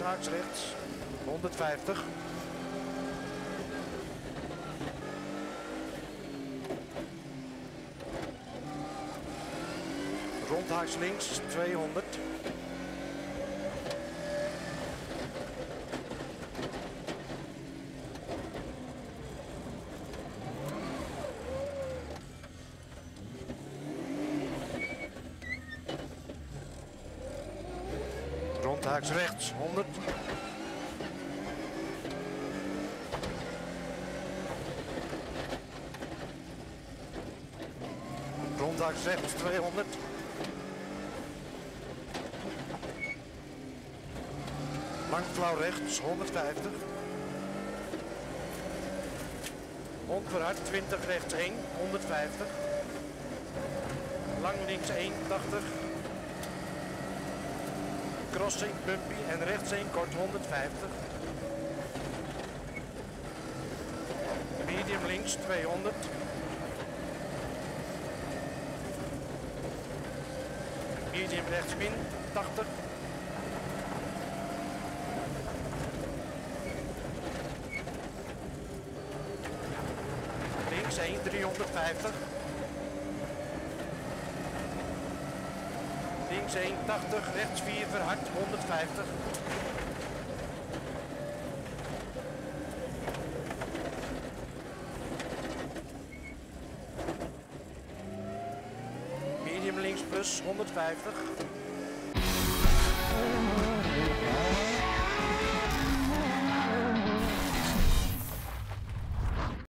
haaks rechts. 150. Rondhaaks links 200. Rondhaaks rechts 100. Rondhaaks rechts 200. Lang flauw rechts 150. Onverhard 20 rechts 1 150. Lang links 1 80. Crossing bumpy en rechts 1 kort 150. Medium links 200. Medium rechts min 80. Links 1 350. Links 1 80, rechts 4 verhard 150. Medium links plus 150.